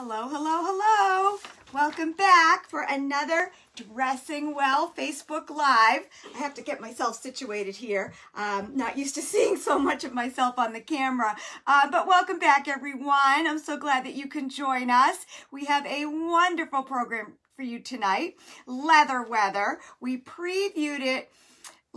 Hello, hello, hello. Welcome back for another Dressing Well Facebook Live. I have to get myself situated here. Um, not used to seeing so much of myself on the camera. Uh, but welcome back, everyone. I'm so glad that you can join us. We have a wonderful program for you tonight. Leather Weather. We previewed it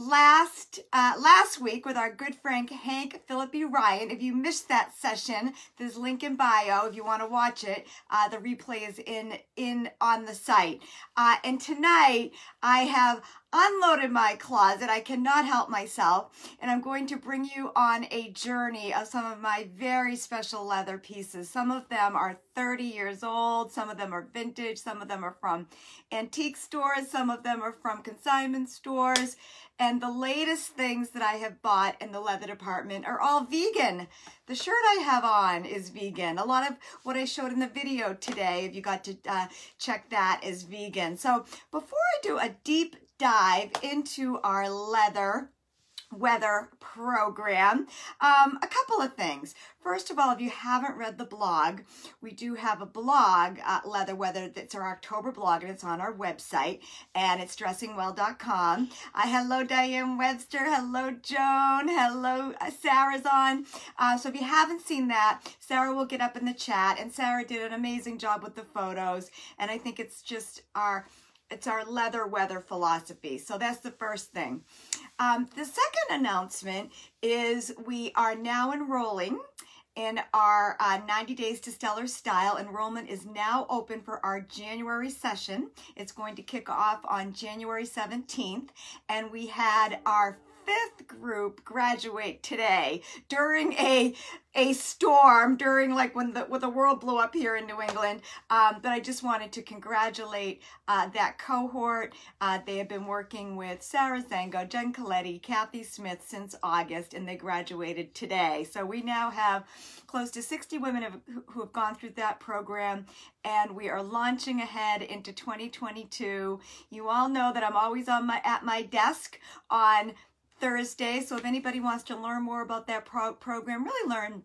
last uh, last week with our good friend Hank Phillippi Ryan. If you missed that session, there's link in bio if you want to watch it. Uh, the replay is in in on the site. Uh, and tonight I have unloaded my closet. I cannot help myself. And I'm going to bring you on a journey of some of my very special leather pieces. Some of them are 30 years old. Some of them are vintage. Some of them are from antique stores. Some of them are from consignment stores. And the latest things that I have bought in the leather department are all vegan. The shirt I have on is vegan. A lot of what I showed in the video today, if you got to uh, check that, is vegan. So before I do a deep dive into our leather weather program. Um, a couple of things. First of all, if you haven't read the blog, we do have a blog, uh, Leather Weather, that's our October blog, and it's on our website, and it's dressingwell.com. Uh, hello, Diane Webster. Hello, Joan. Hello, uh, Sarah's on. Uh, so if you haven't seen that, Sarah will get up in the chat, and Sarah did an amazing job with the photos, and I think it's just our it's our leather weather philosophy. So that's the first thing. Um, the second announcement is we are now enrolling in our uh, 90 Days to Stellar Style. Enrollment is now open for our January session. It's going to kick off on January 17th. And we had our fifth group graduate today during a a storm during like when the when the world blew up here in New England. Um, but I just wanted to congratulate uh, that cohort. Uh, they have been working with Sarah Zengo, Jen Coletti, Kathy Smith since August, and they graduated today. So we now have close to 60 women have, who have gone through that program, and we are launching ahead into 2022. You all know that I'm always on my at my desk on Thursday. So if anybody wants to learn more about that pro program, really learn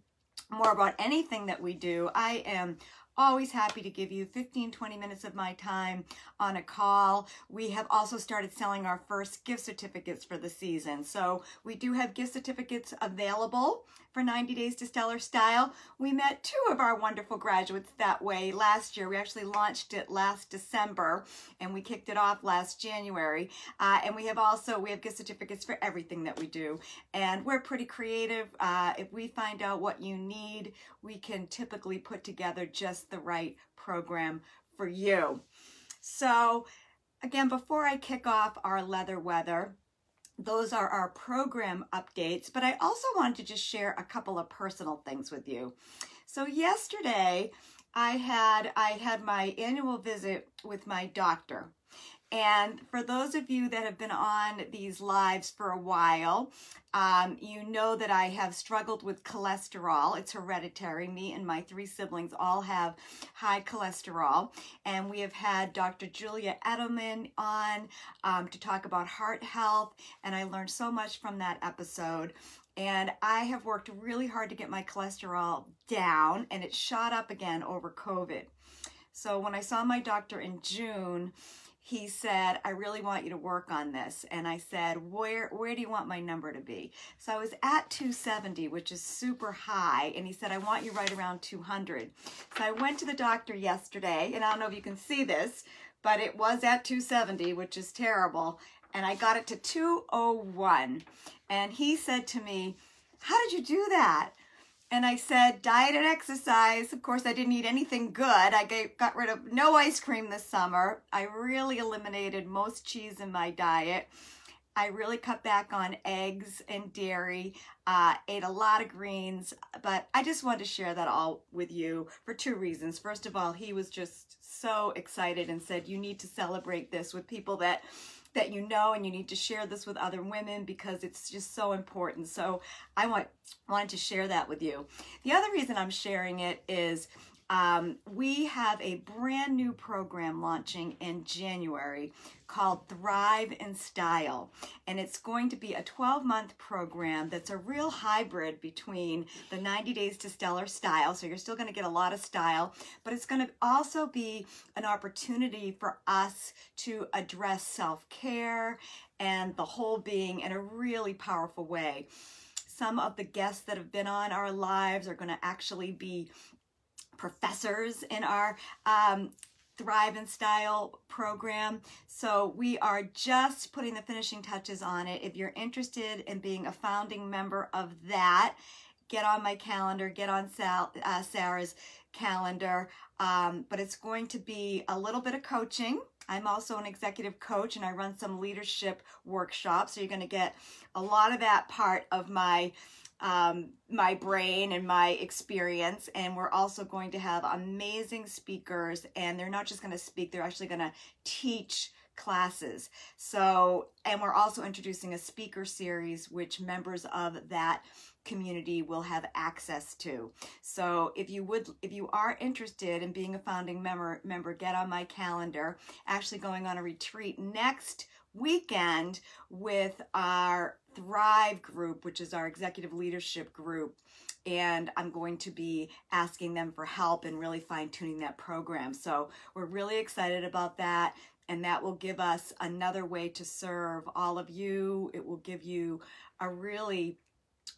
more about anything that we do, I am always happy to give you 15, 20 minutes of my time on a call. We have also started selling our first gift certificates for the season. So we do have gift certificates available for 90 Days to Stellar Style. We met two of our wonderful graduates that way last year. We actually launched it last December and we kicked it off last January. Uh, and we have also, we have gift certificates for everything that we do. And we're pretty creative. Uh, if we find out what you need, we can typically put together just the right program for you. So again, before I kick off our leather weather, those are our program updates, but I also wanted to just share a couple of personal things with you. So yesterday I had I had my annual visit with my doctor. And for those of you that have been on these lives for a while, um, you know that I have struggled with cholesterol. It's hereditary. Me and my three siblings all have high cholesterol. And we have had Dr. Julia Edelman on um, to talk about heart health. And I learned so much from that episode. And I have worked really hard to get my cholesterol down, and it shot up again over COVID. So when I saw my doctor in June, he said, I really want you to work on this. And I said, where, where do you want my number to be? So I was at 270, which is super high. And he said, I want you right around 200. So I went to the doctor yesterday, and I don't know if you can see this, but it was at 270, which is terrible. And I got it to 201. And he said to me, how did you do that? And I said, diet and exercise. Of course, I didn't eat anything good. I got rid of no ice cream this summer. I really eliminated most cheese in my diet. I really cut back on eggs and dairy, uh, ate a lot of greens, but I just wanted to share that all with you for two reasons. First of all, he was just so excited and said, you need to celebrate this with people that that you know and you need to share this with other women because it's just so important. So I want wanted to share that with you. The other reason I'm sharing it is um, we have a brand new program launching in January called Thrive in Style. And it's going to be a 12 month program that's a real hybrid between the 90 Days to Stellar Style. So you're still going to get a lot of style, but it's going to also be an opportunity for us to address self care and the whole being in a really powerful way. Some of the guests that have been on our lives are going to actually be professors in our um, Thrive and Style program. So we are just putting the finishing touches on it. If you're interested in being a founding member of that, get on my calendar, get on Sal, uh, Sarah's calendar. Um, but it's going to be a little bit of coaching. I'm also an executive coach and I run some leadership workshops. So you're going to get a lot of that part of my um, my brain and my experience. And we're also going to have amazing speakers, and they're not just going to speak, they're actually going to teach classes. So, and we're also introducing a speaker series, which members of that community will have access to. So if you would, if you are interested in being a founding member, member, get on my calendar. Actually going on a retreat next weekend with our Thrive group, which is our executive leadership group. And I'm going to be asking them for help and really fine tuning that program. So we're really excited about that. And that will give us another way to serve all of you. It will give you a really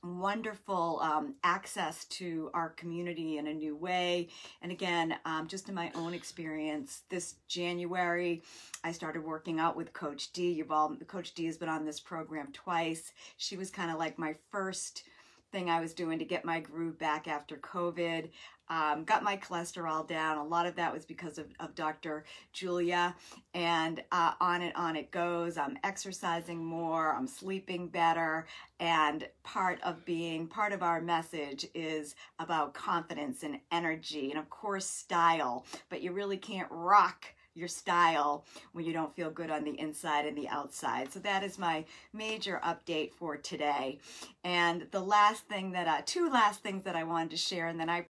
wonderful um, access to our community in a new way. And again, um, just in my own experience, this January, I started working out with Coach D. You've all, Coach D has been on this program twice. She was kind of like my first thing I was doing to get my groove back after COVID. Um, got my cholesterol down. A lot of that was because of, of Dr. Julia, and uh, on and on it goes. I'm exercising more, I'm sleeping better, and part of being part of our message is about confidence and energy, and of course, style. But you really can't rock your style when you don't feel good on the inside and the outside. So that is my major update for today. And the last thing that, uh, two last things that I wanted to share, and then I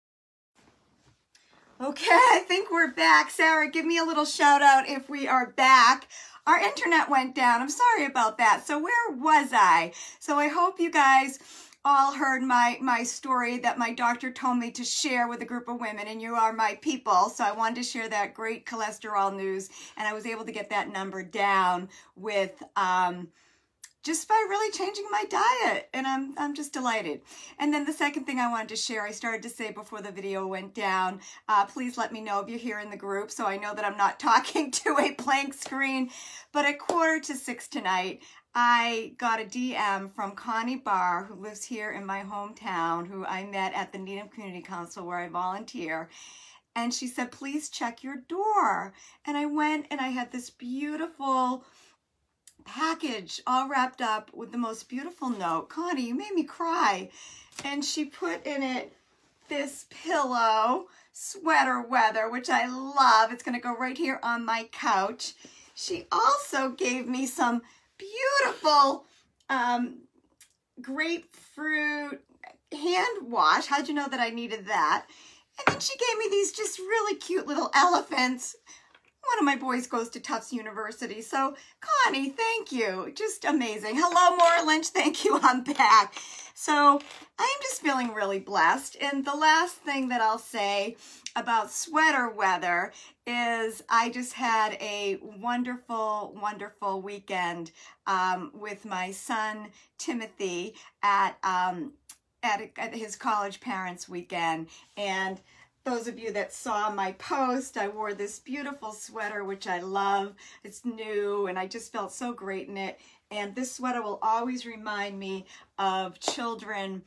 Okay, I think we're back. Sarah, give me a little shout out if we are back. Our internet went down. I'm sorry about that. So where was I? So I hope you guys all heard my, my story that my doctor told me to share with a group of women, and you are my people. So I wanted to share that great cholesterol news, and I was able to get that number down with um, just by really changing my diet, and I'm, I'm just delighted. And then the second thing I wanted to share, I started to say before the video went down, uh, please let me know if you're here in the group so I know that I'm not talking to a blank screen. But at quarter to six tonight, I got a DM from Connie Barr, who lives here in my hometown, who I met at the Needham Community Council where I volunteer. And she said, please check your door. And I went and I had this beautiful package all wrapped up with the most beautiful note. Connie, you made me cry. And she put in it this pillow, sweater weather, which I love. It's going to go right here on my couch. She also gave me some beautiful um, grapefruit hand wash. How'd you know that I needed that? And then she gave me these just really cute little elephants. One of my boys goes to Tufts University. So, Connie, thank you. Just amazing. Hello, Maura Lynch. Thank you. I'm back. So, I'm just feeling really blessed. And the last thing that I'll say about sweater weather is I just had a wonderful, wonderful weekend um, with my son Timothy at, um, at, at his college parents weekend. And those of you that saw my post, I wore this beautiful sweater, which I love. It's new and I just felt so great in it. And this sweater will always remind me of children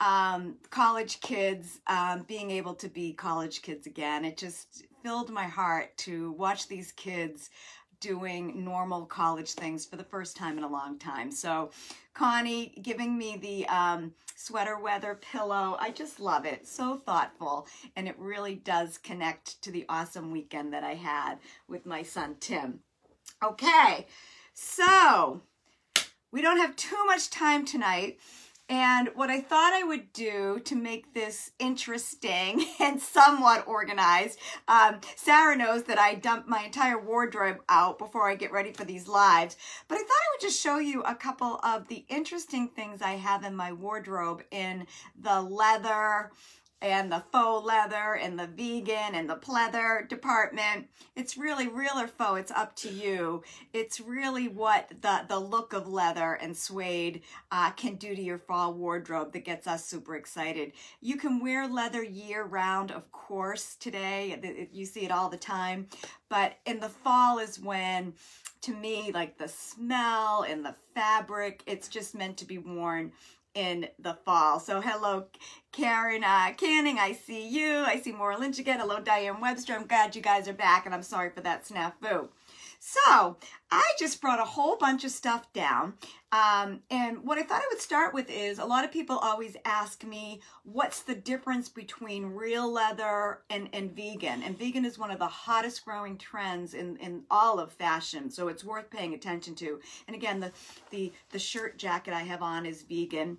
um, college kids um, being able to be college kids again. It just filled my heart to watch these kids doing normal college things for the first time in a long time. So Connie giving me the um, sweater weather pillow, I just love it. So thoughtful. And it really does connect to the awesome weekend that I had with my son, Tim. Okay, so we don't have too much time tonight. And what I thought I would do to make this interesting and somewhat organized, um, Sarah knows that I dump my entire wardrobe out before I get ready for these lives, but I thought I would just show you a couple of the interesting things I have in my wardrobe in the leather, and the faux leather and the vegan and the pleather department. It's really real or faux, it's up to you. It's really what the, the look of leather and suede uh, can do to your fall wardrobe that gets us super excited. You can wear leather year round, of course, today. You see it all the time. But in the fall is when to me, like the smell and the fabric, it's just meant to be worn in the fall. So hello, Karen uh, Canning, I see you. I see Maura Lynch again. Hello, Diane Webster. I'm glad you guys are back, and I'm sorry for that snafu. So I just brought a whole bunch of stuff down. Um, and what I thought I would start with is a lot of people always ask me, what's the difference between real leather and, and vegan? And vegan is one of the hottest growing trends in, in all of fashion. So it's worth paying attention to. And again, the, the, the shirt jacket I have on is vegan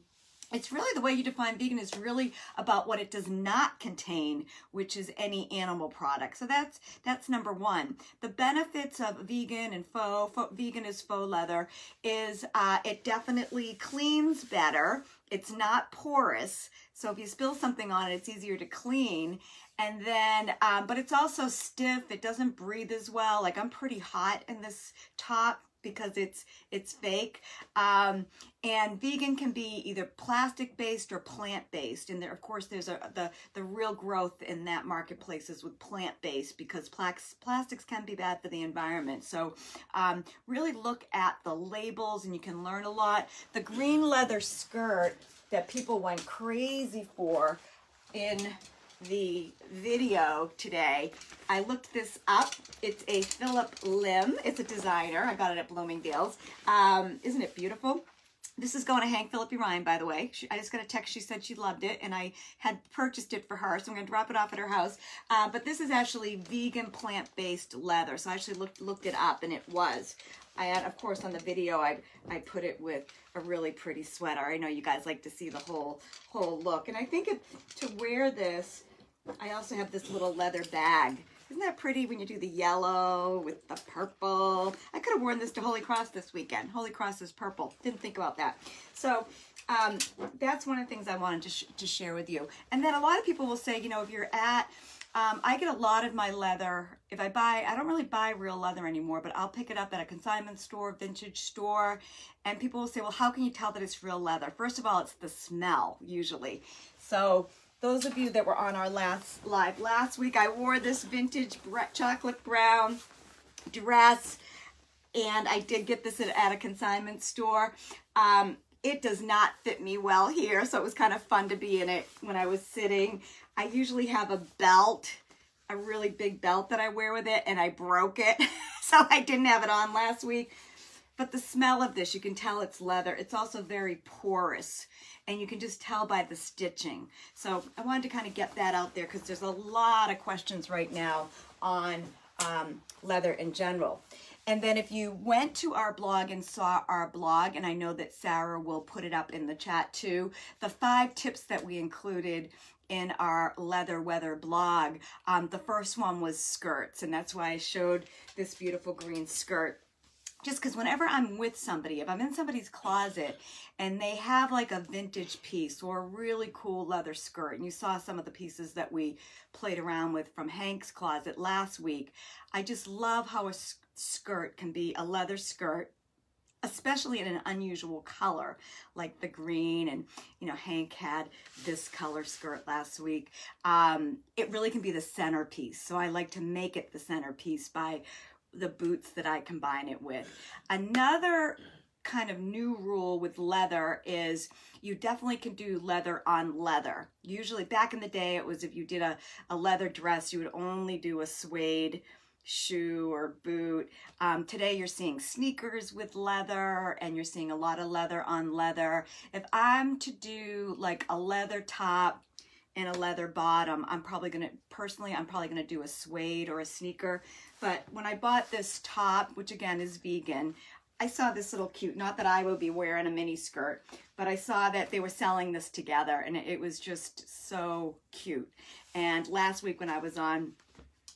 it's really the way you define vegan is really about what it does not contain, which is any animal product. So that's that's number one. The benefits of vegan and faux, faux vegan is faux leather, is uh, it definitely cleans better. It's not porous. So if you spill something on it, it's easier to clean. And then, um, but it's also stiff. It doesn't breathe as well. Like I'm pretty hot in this top because it's it's fake. Um, and vegan can be either plastic based or plant based. And there, of course, there's a, the the real growth in that marketplace is with plant based because plastics can be bad for the environment. So um, really look at the labels and you can learn a lot. The green leather skirt that people went crazy for in the video today. I looked this up. It's a Phillip Lim. It's a designer. I got it at Bloomingdale's. Um, isn't it beautiful? This is going to Hank Phillippi Ryan, by the way. She, I just got a text. She said she loved it, and I had purchased it for her, so I'm going to drop it off at her house. Uh, but this is actually vegan plant-based leather, so I actually looked looked it up, and it was. I had, of course, on the video, I I put it with a really pretty sweater. I know you guys like to see the whole whole look, and I think it, to wear this, I also have this little leather bag. Isn't that pretty when you do the yellow with the purple? I could have worn this to Holy Cross this weekend. Holy Cross is purple. Didn't think about that. So um, that's one of the things I wanted to, sh to share with you. And then a lot of people will say, you know, if you're at, um, I get a lot of my leather, if I buy, I don't really buy real leather anymore, but I'll pick it up at a consignment store, vintage store, and people will say, well, how can you tell that it's real leather? First of all, it's the smell, usually. So those of you that were on our last live last week, I wore this vintage chocolate brown dress and I did get this at, a consignment store. Um, it does not fit me well here, so it was kind of fun to be in it when I was sitting. I usually have a belt, a really big belt that I wear with it, and I broke it, so I didn't have it on last week. But the smell of this, you can tell it's leather. It's also very porous and you can just tell by the stitching. So I wanted to kind of get that out there because there's a lot of questions right now on um, leather in general. And then if you went to our blog and saw our blog, and I know that Sarah will put it up in the chat too, the five tips that we included in our leather weather blog. Um, the first one was skirts, and that's why I showed this beautiful green skirt just because whenever I'm with somebody, if I'm in somebody's closet and they have like a vintage piece or a really cool leather skirt, and you saw some of the pieces that we played around with from Hank's closet last week, I just love how a skirt can be a leather skirt especially in an unusual color like the green. And you know Hank had this color skirt last week. Um, it really can be the centerpiece. So I like to make it the centerpiece by the boots that I combine it with. Another kind of new rule with leather is you definitely can do leather on leather. Usually back in the day, it was if you did a, a leather dress, you would only do a suede shoe or boot. Um, today you're seeing sneakers with leather and you're seeing a lot of leather on leather. If I'm to do like a leather top and a leather bottom, I'm probably gonna, personally, I'm probably gonna do a suede or a sneaker but when I bought this top, which again is vegan, I saw this little cute, not that I would be wearing a mini skirt, but I saw that they were selling this together and it was just so cute. And last week when I was on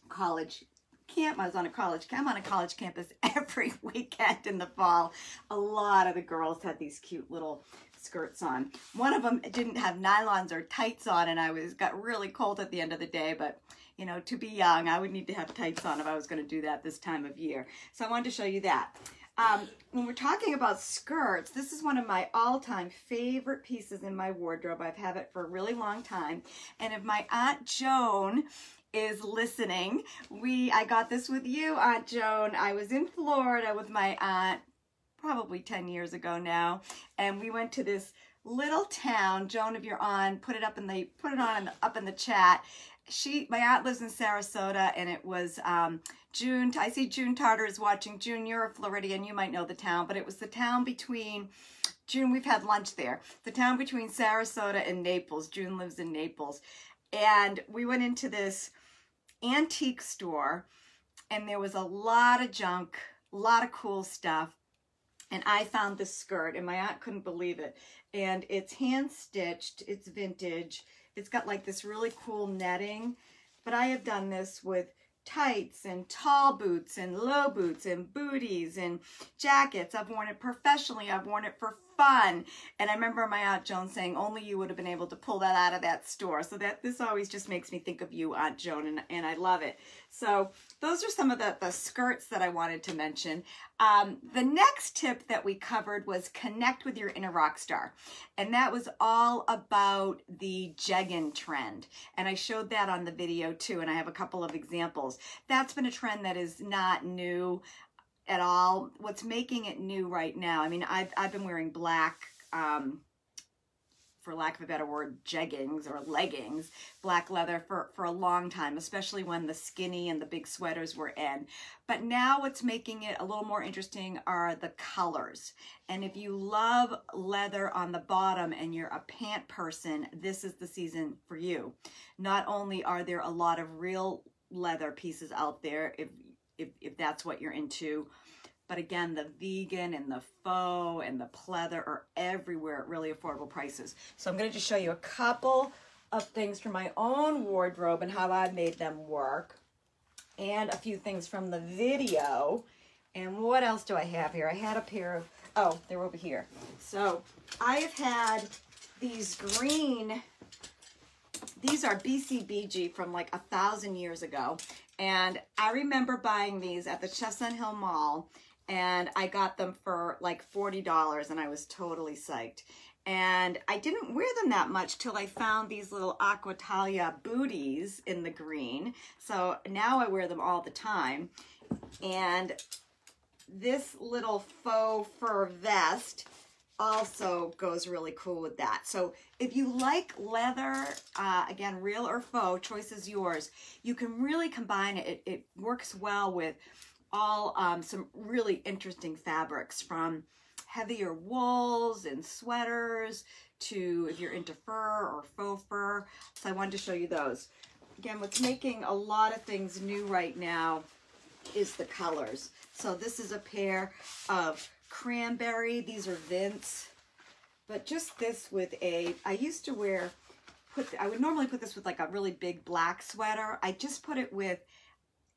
college camp, I was on a college camp, I'm on a college campus every weekend in the fall. A lot of the girls had these cute little skirts on. One of them didn't have nylons or tights on and I was got really cold at the end of the day, but you know, to be young, I would need to have tights on if I was going to do that this time of year. So I wanted to show you that. Um, when we're talking about skirts, this is one of my all-time favorite pieces in my wardrobe. I've had it for a really long time. And if my Aunt Joan is listening, we I got this with you, Aunt Joan. I was in Florida with my aunt probably 10 years ago now, and we went to this little town. Joan, if you're on, put it up in the put it on in the, up in the chat. She, my aunt lives in Sarasota, and it was um, June, I see June Tartar is watching. June, you're a Floridian, you might know the town, but it was the town between, June, we've had lunch there, the town between Sarasota and Naples. June lives in Naples. And we went into this antique store, and there was a lot of junk, a lot of cool stuff. And I found this skirt, and my aunt couldn't believe it. And it's hand-stitched, it's vintage. It's got like this really cool netting. But I have done this with tights and tall boots and low boots and booties and jackets. I've worn it professionally. I've worn it for fun. And I remember my Aunt Joan saying, only you would have been able to pull that out of that store. So that this always just makes me think of you, Aunt Joan, and, and I love it. So those are some of the, the skirts that I wanted to mention. Um, the next tip that we covered was connect with your inner rock star. And that was all about the jegging trend. And I showed that on the video too, and I have a couple of examples. That's been a trend that is not new at all. What's making it new right now, I mean, I've, I've been wearing black, um, for lack of a better word, jeggings or leggings, black leather for, for a long time, especially when the skinny and the big sweaters were in. But now what's making it a little more interesting are the colors. And if you love leather on the bottom and you're a pant person, this is the season for you. Not only are there a lot of real leather pieces out there, if if, if that's what you're into. But again, the vegan and the faux and the pleather are everywhere at really affordable prices. So I'm going to just show you a couple of things from my own wardrobe and how I've made them work. And a few things from the video. And what else do I have here? I had a pair of, oh, they're over here. So I have had these green, these are BCBG from like a thousand years ago. And I remember buying these at the Chestnut Hill Mall and I got them for like $40 and I was totally psyched. And I didn't wear them that much till I found these little Aquatalia booties in the green. So now I wear them all the time. And this little faux fur vest also goes really cool with that. So if you like leather, uh, again, real or faux, choice is yours. You can really combine it. It, it works well with all um, some really interesting fabrics from heavier wools and sweaters to if you're into fur or faux fur. So I wanted to show you those. Again, what's making a lot of things new right now is the colors. So this is a pair of cranberry. These are Vince. But just this with a, I used to wear, put, I would normally put this with like a really big black sweater. I just put it with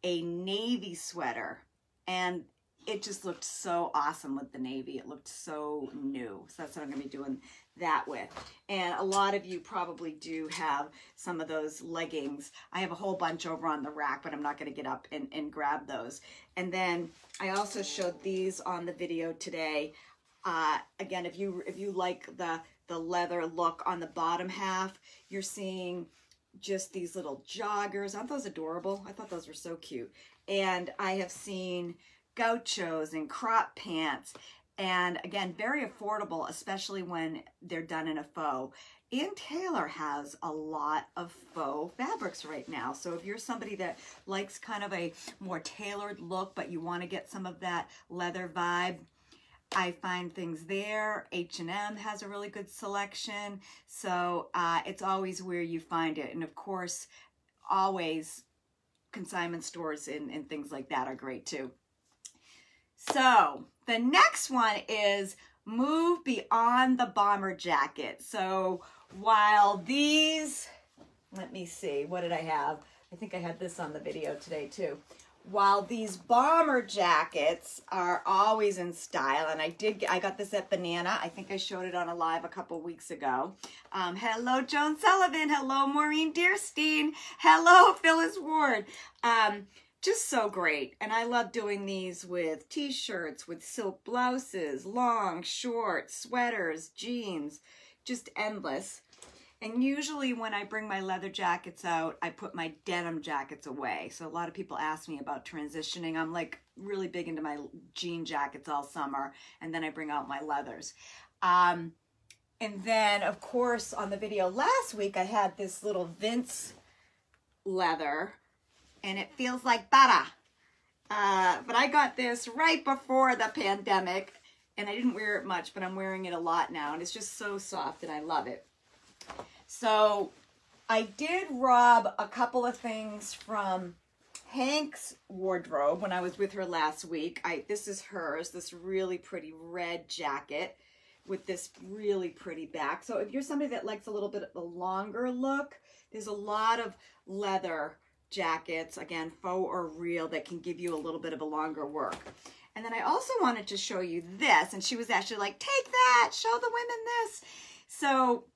a navy sweater and it just looked so awesome with the navy. It looked so new. So that's what I'm going to be doing that with. And a lot of you probably do have some of those leggings. I have a whole bunch over on the rack, but I'm not going to get up and, and grab those. And then I also showed these on the video today. Uh, again, if you if you like the, the leather look on the bottom half, you're seeing just these little joggers. Aren't those adorable? I thought those were so cute. And I have seen gauchos and crop pants. And again, very affordable, especially when they're done in a faux. Ann Taylor has a lot of faux fabrics right now. So if you're somebody that likes kind of a more tailored look, but you want to get some of that leather vibe, I find things there. H&M has a really good selection. So uh, it's always where you find it. And of course, always consignment stores and, and things like that are great too. So the next one is move beyond the bomber jacket. So while these, let me see, what did I have? I think I had this on the video today too. While these bomber jackets are always in style, and I did, I got this at Banana. I think I showed it on a live a couple weeks ago. Um, hello, Joan Sullivan. Hello, Maureen Deerstein. Hello, Phyllis Ward. Um, just so great. And I love doing these with t-shirts, with silk blouses, long, short, sweaters, jeans, just endless. And usually when I bring my leather jackets out, I put my denim jackets away. So a lot of people ask me about transitioning. I'm like really big into my jean jackets all summer. And then I bring out my leathers. Um, and then of course on the video last week, I had this little Vince leather and it feels like butter. Uh, but I got this right before the pandemic and I didn't wear it much, but I'm wearing it a lot now and it's just so soft and I love it. So I did rob a couple of things from Hank's wardrobe when I was with her last week. I This is hers, this really pretty red jacket with this really pretty back. So if you're somebody that likes a little bit of a longer look, there's a lot of leather jackets, again, faux or real, that can give you a little bit of a longer work. And then I also wanted to show you this, and she was actually like, take that, show the women this. So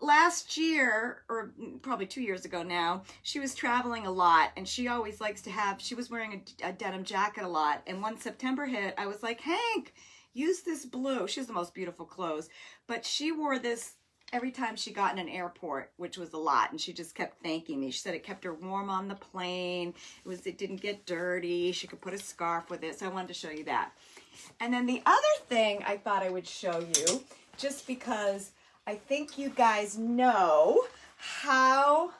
last year, or probably two years ago now, she was traveling a lot, and she always likes to have, she was wearing a, a denim jacket a lot, and when September hit, I was like, Hank, use this blue. She has the most beautiful clothes, but she wore this every time she got in an airport, which was a lot, and she just kept thanking me. She said it kept her warm on the plane. It was it didn't get dirty. She could put a scarf with it. So I wanted to show you that. And then the other thing I thought I would show you, just because I think you guys know how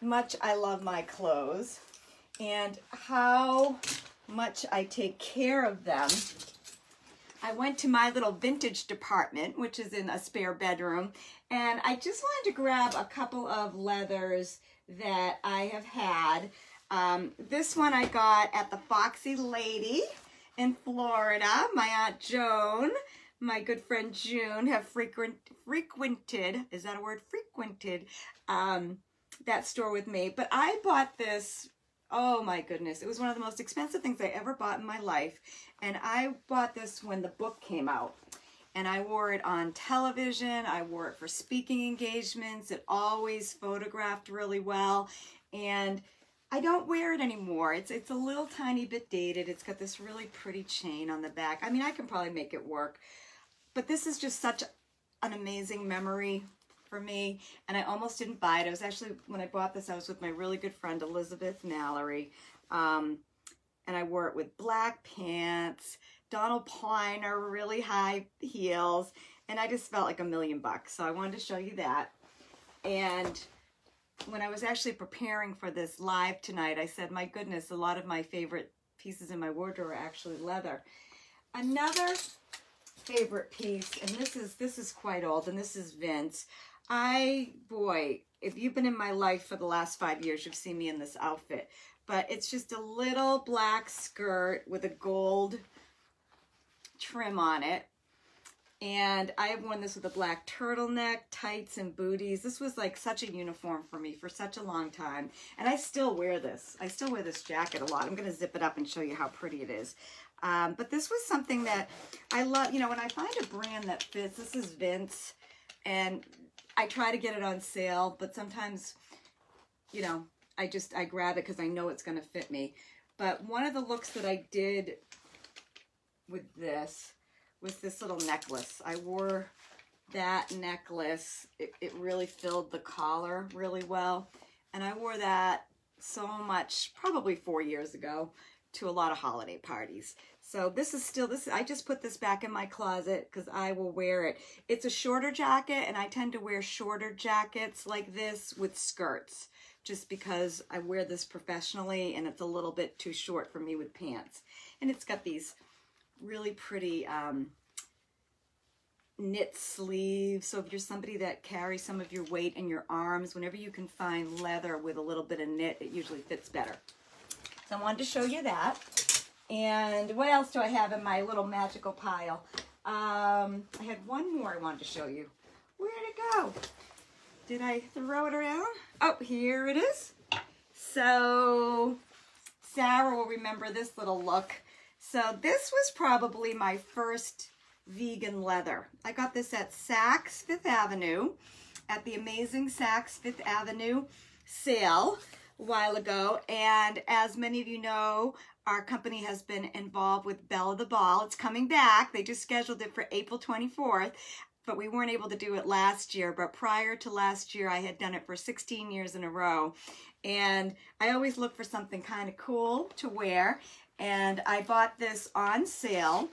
much I love my clothes and how much I take care of them I went to my little vintage department, which is in a spare bedroom, and I just wanted to grab a couple of leathers that I have had. Um, this one I got at the Foxy Lady in Florida. My Aunt Joan, my good friend June have frequent, frequented, is that a word? Frequented um, that store with me. But I bought this Oh my goodness. It was one of the most expensive things I ever bought in my life. And I bought this when the book came out. And I wore it on television. I wore it for speaking engagements. It always photographed really well. And I don't wear it anymore. It's it's a little tiny bit dated. It's got this really pretty chain on the back. I mean, I can probably make it work. But this is just such an amazing memory for me, and I almost didn't buy it. I was actually, when I bought this, I was with my really good friend, Elizabeth Mallory, um, and I wore it with black pants, Donald Pliner, really high heels, and I just felt like a million bucks, so I wanted to show you that. And when I was actually preparing for this live tonight, I said, my goodness, a lot of my favorite pieces in my wardrobe are actually leather. Another favorite piece, and this is this is quite old, and this is Vince. I, boy, if you've been in my life for the last five years, you've seen me in this outfit. But it's just a little black skirt with a gold trim on it. And I have worn this with a black turtleneck, tights, and booties. This was like such a uniform for me for such a long time. And I still wear this. I still wear this jacket a lot. I'm going to zip it up and show you how pretty it is. Um, but this was something that I love. You know, when I find a brand that fits, this is Vince. And I try to get it on sale, but sometimes, you know, I just, I grab it because I know it's going to fit me. But one of the looks that I did with this was this little necklace. I wore that necklace. It, it really filled the collar really well. And I wore that so much, probably four years ago, to a lot of holiday parties. So this is still, this. I just put this back in my closet because I will wear it. It's a shorter jacket and I tend to wear shorter jackets like this with skirts just because I wear this professionally and it's a little bit too short for me with pants. And it's got these really pretty um, knit sleeves. So if you're somebody that carries some of your weight in your arms, whenever you can find leather with a little bit of knit, it usually fits better. So I wanted to show you that. And what else do I have in my little magical pile? Um, I had one more I wanted to show you. Where'd it go? Did I throw it around? Oh, here it is. So Sarah will remember this little look. So this was probably my first vegan leather. I got this at Saks Fifth Avenue, at the amazing Saks Fifth Avenue sale a while ago. And as many of you know, our company has been involved with Belle of the Ball. It's coming back. They just scheduled it for April 24th but we weren't able to do it last year. But prior to last year, I had done it for 16 years in a row. And I always look for something kind of cool to wear. And I bought this on sale.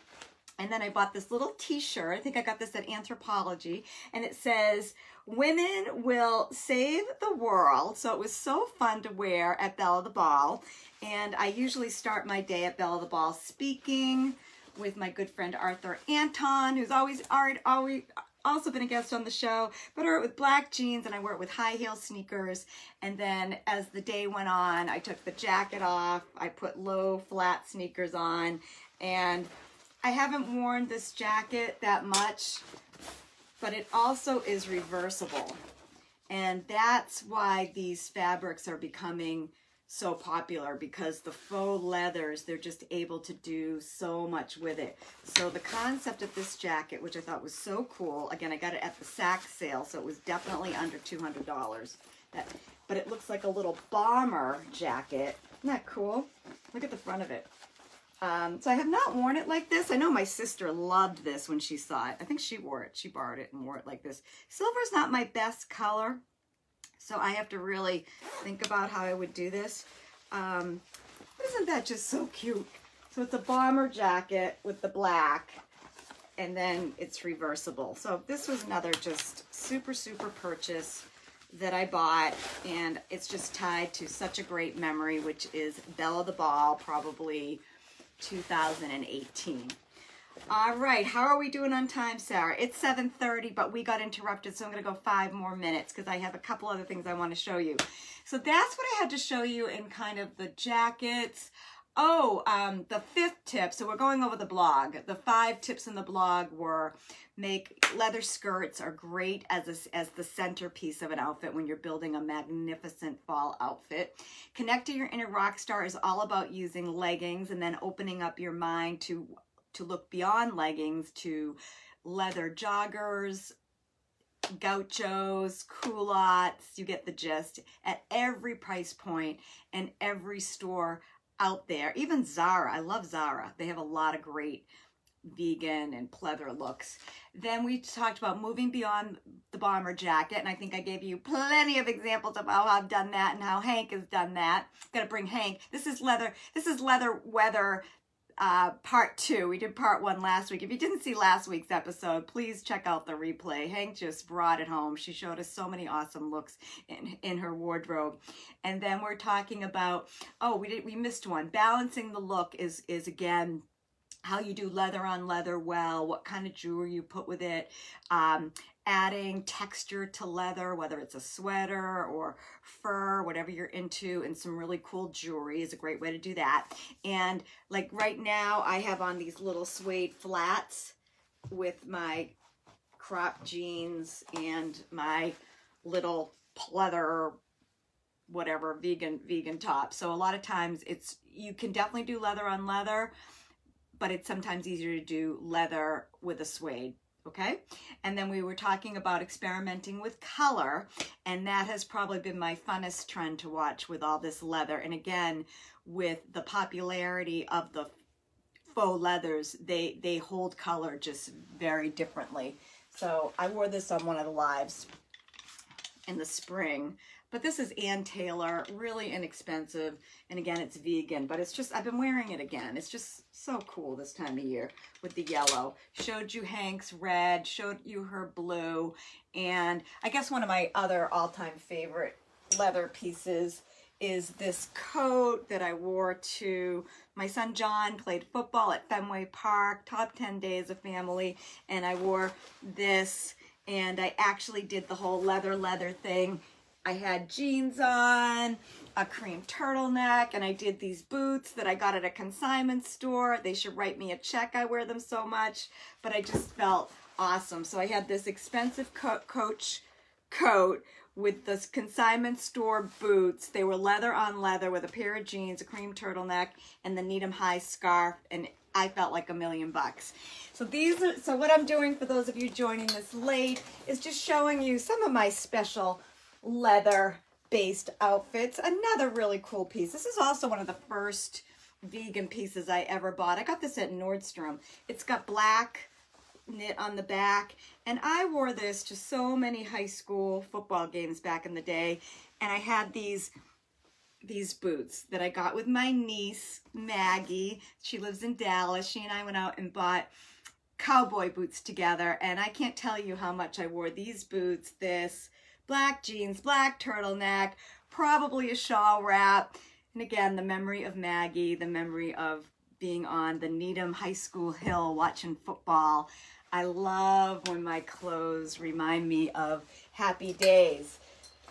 And then I bought this little t-shirt. I think I got this at Anthropologie. And it says, women will save the world. So it was so fun to wear at Belle of the Ball. And I usually start my day at Belle of the Ball speaking with my good friend Arthur Anton, who's always, always also been a guest on the show, but I wear it with black jeans and I wear it with high heel sneakers. And then as the day went on, I took the jacket off, I put low flat sneakers on, and I haven't worn this jacket that much, but it also is reversible. And that's why these fabrics are becoming so popular because the faux leathers, they're just able to do so much with it. So the concept of this jacket, which I thought was so cool, again, I got it at the Saks sale, so it was definitely under $200. That, but it looks like a little bomber jacket. Isn't that cool? Look at the front of it. Um, so I have not worn it like this. I know my sister loved this when she saw it. I think she wore it. She borrowed it and wore it like this. Silver's not my best color. So I have to really think about how I would do this. Um, isn't that just so cute? So it's a bomber jacket with the black and then it's reversible. So this was another just super, super purchase that I bought and it's just tied to such a great memory, which is Bella the Ball, probably 2018. All right, how are we doing on time, Sarah? It's 7.30, but we got interrupted, so I'm going to go five more minutes because I have a couple other things I want to show you. So that's what I had to show you in kind of the jackets. Oh, um, the fifth tip, so we're going over the blog. The five tips in the blog were make leather skirts are great as, a, as the centerpiece of an outfit when you're building a magnificent fall outfit. Connect to your inner rock star is all about using leggings and then opening up your mind to to look beyond leggings to leather joggers, gauchos, culottes, you get the gist, at every price point and every store out there. Even Zara, I love Zara. They have a lot of great vegan and pleather looks. Then we talked about moving beyond the bomber jacket, and I think I gave you plenty of examples of how I've done that and how Hank has done that. Got to bring Hank. This is leather. This is leather weather uh, part two. We did part one last week. If you didn't see last week's episode, please check out the replay. Hank just brought it home. She showed us so many awesome looks in, in her wardrobe. And then we're talking about, oh, we did we missed one. Balancing the look is is again how you do leather on leather well, what kind of jewelry you put with it, um, adding texture to leather, whether it's a sweater or fur, whatever you're into, and some really cool jewelry is a great way to do that. And like right now, I have on these little suede flats with my crop jeans and my little pleather whatever vegan vegan top so a lot of times it's you can definitely do leather on leather but it's sometimes easier to do leather with a suede okay? And then we were talking about experimenting with color, and that has probably been my funnest trend to watch with all this leather. And again, with the popularity of the faux leathers, they, they hold color just very differently. So I wore this on one of the lives in the spring but this is Ann Taylor, really inexpensive. And again, it's vegan, but it's just, I've been wearing it again. It's just so cool this time of year with the yellow. Showed you Hank's red, showed you her blue. And I guess one of my other all-time favorite leather pieces is this coat that I wore to my son John played football at Fenway Park, top 10 days of family, and I wore this and I actually did the whole leather leather thing I had jeans on. a cream turtleneck and I did these boots that I got at a consignment store. They should write me a check. I wear them so much, but I just felt awesome. So I had this expensive co coach coat with this consignment store boots. They were leather on leather with a pair of jeans, a cream turtleneck, and the Needham High scarf. And I felt like a million bucks. So these are, so what I'm doing for those of you joining this late is just showing you some of my special leather based outfits. Another really cool piece. This is also one of the first vegan pieces I ever bought. I got this at Nordstrom. It's got black knit on the back and I wore this to so many high school football games back in the day and I had these these boots that I got with my niece Maggie she lives in Dallas she and I went out and bought cowboy boots together and I can't tell you how much I wore these boots this black jeans, black turtleneck, probably a shawl wrap. And again, the memory of Maggie, the memory of being on the Needham High School hill watching football. I love when my clothes remind me of happy days.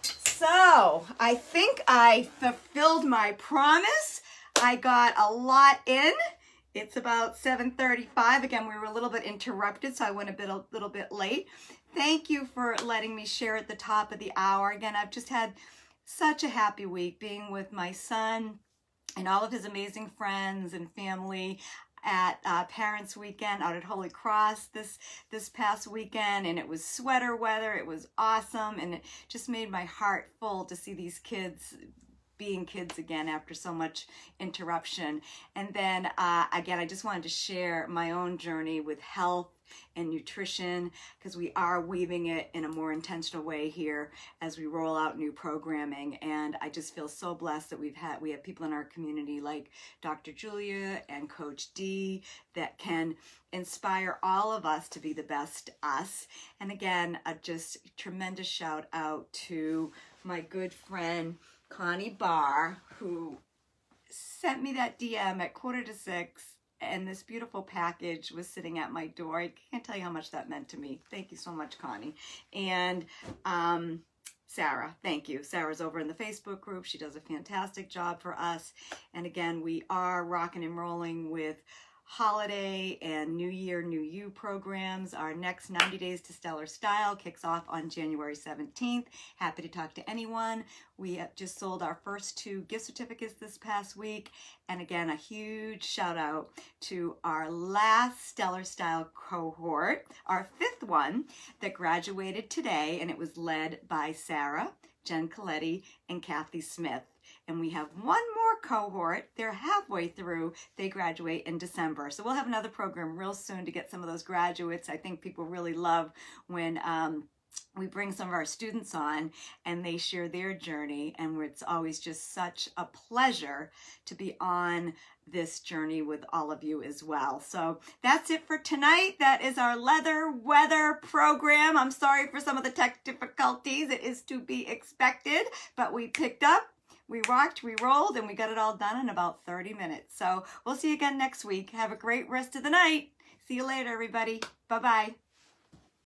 So I think I fulfilled my promise. I got a lot in. It's about 7.35. Again, we were a little bit interrupted, so I went a bit a little bit late. Thank you for letting me share at the top of the hour. Again, I've just had such a happy week being with my son and all of his amazing friends and family at uh, Parents Weekend out at Holy Cross this this past weekend, and it was sweater weather. It was awesome, and it just made my heart full to see these kids being kids again after so much interruption. And then uh, again, I just wanted to share my own journey with health and nutrition because we are weaving it in a more intentional way here as we roll out new programming and I just feel so blessed that we've had we have people in our community like Dr. Julia and Coach D that can inspire all of us to be the best us and again a just tremendous shout out to my good friend Connie Barr who sent me that DM at quarter to six and this beautiful package was sitting at my door. I can't tell you how much that meant to me. Thank you so much, Connie. And um, Sarah, thank you. Sarah's over in the Facebook group. She does a fantastic job for us. And again, we are rocking and rolling with holiday and New Year, New You programs. Our next 90 Days to Stellar Style kicks off on January 17th. Happy to talk to anyone. We just sold our first two gift certificates this past week. And again, a huge shout out to our last Stellar Style cohort, our fifth one that graduated today, and it was led by Sarah, Jen Coletti, and Kathy Smith and we have one more cohort. They're halfway through. They graduate in December. So we'll have another program real soon to get some of those graduates. I think people really love when um, we bring some of our students on and they share their journey and it's always just such a pleasure to be on this journey with all of you as well. So that's it for tonight. That is our leather weather program. I'm sorry for some of the tech difficulties. It is to be expected, but we picked up we rocked, we rolled, and we got it all done in about 30 minutes. So we'll see you again next week. Have a great rest of the night. See you later, everybody. Bye-bye.